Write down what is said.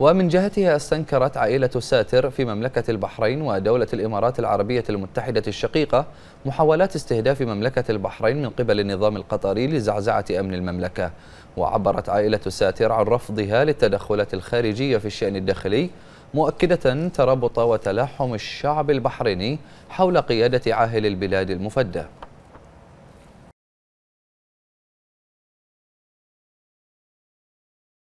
ومن جهتها استنكرت عائلة ساتر في مملكة البحرين ودولة الإمارات العربية المتحدة الشقيقة محاولات استهداف مملكة البحرين من قبل النظام القطري لزعزعة أمن المملكة. وعبرت عائلة ساتر عن رفضها للتدخلات الخارجية في الشأن الداخلي مؤكدة ترابط وتلاحم الشعب البحريني حول قيادة عاهل البلاد المفدى.